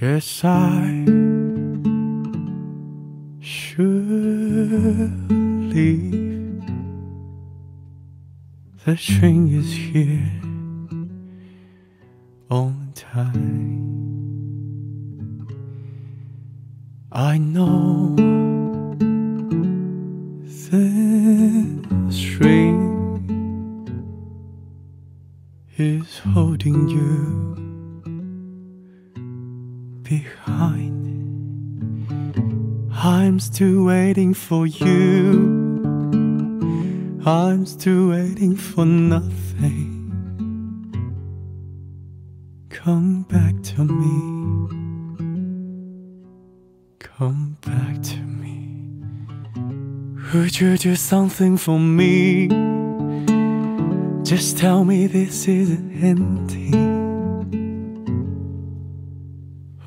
Guess I should leave. The train is here on time. I know this ring is holding you behind. I'm still waiting for you. I'm still waiting for nothing. Come back to me. Come back to me. Would you do something for me? Just tell me this isn't ending.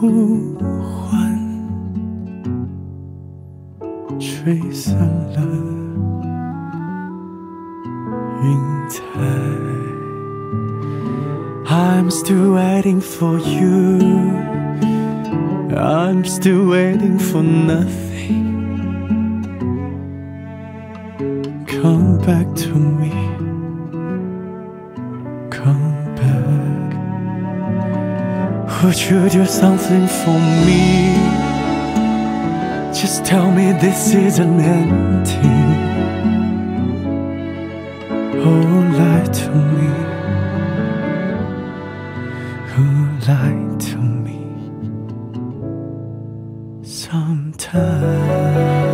呼唤吹散了云彩。I'm still waiting for you. I'm still waiting for nothing. Come back to me. Would you do something for me? Just tell me this isn't ending Oh, lie to me? Oh, lie to me? Sometimes.